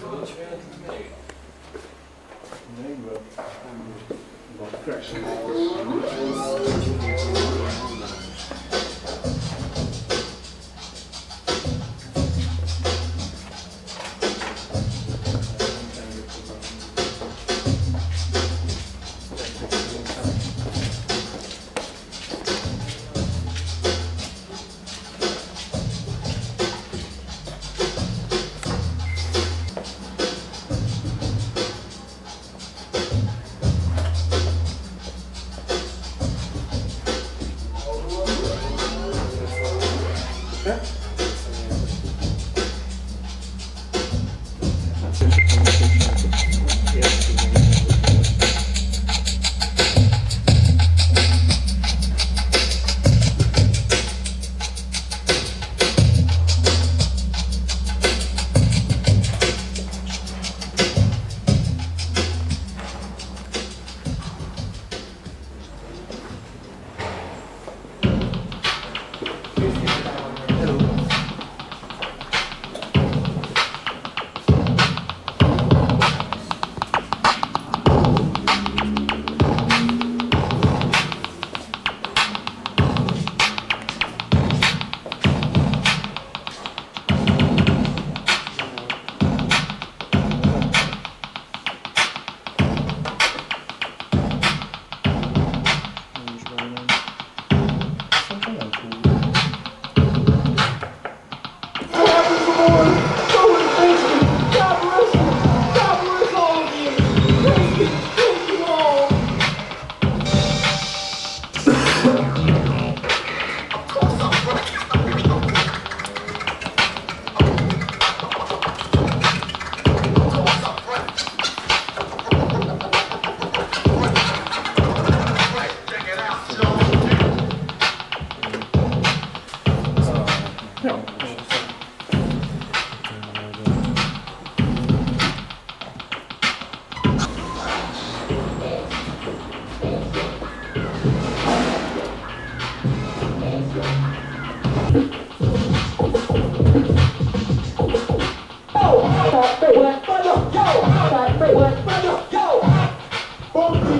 There you.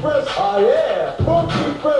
press. Oh, yeah. funky press.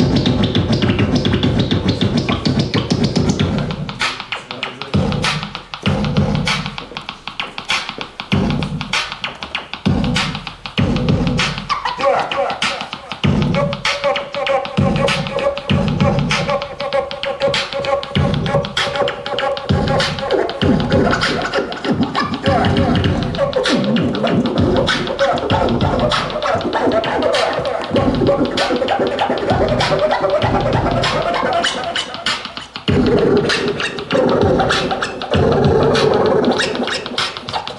you.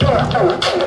Yang 了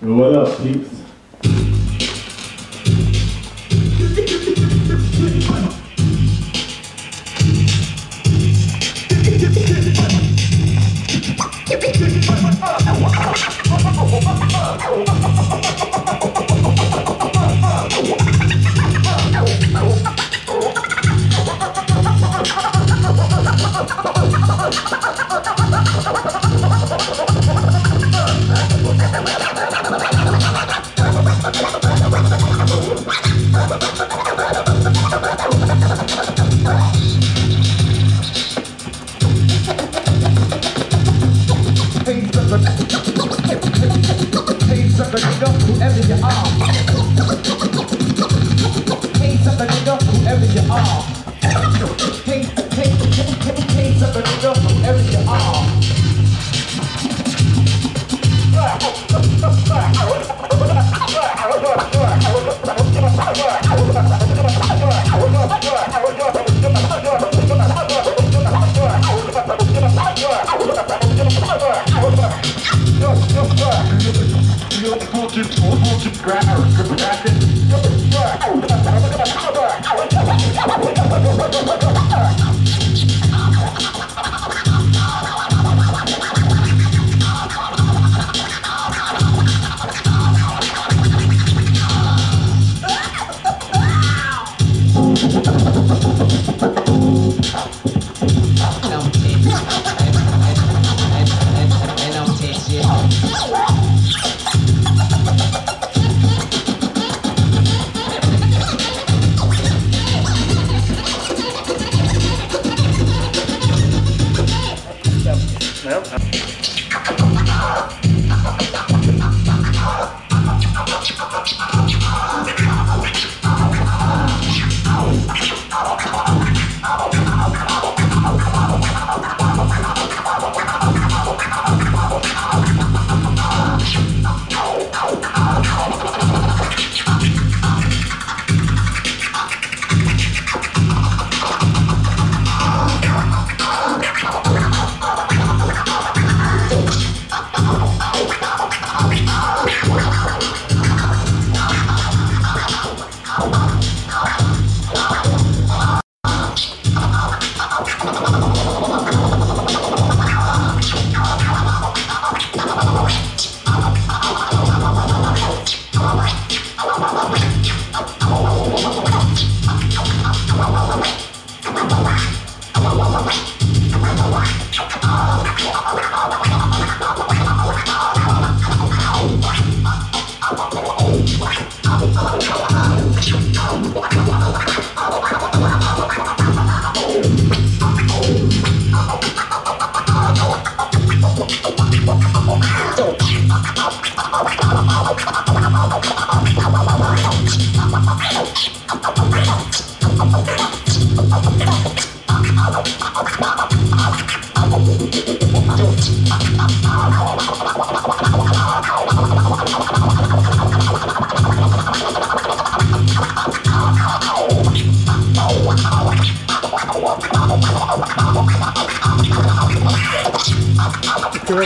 What up, peeps? Tu veux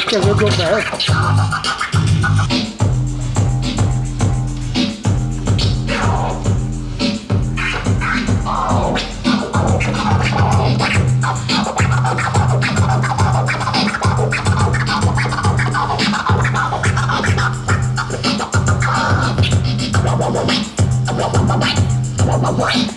que je go? Thank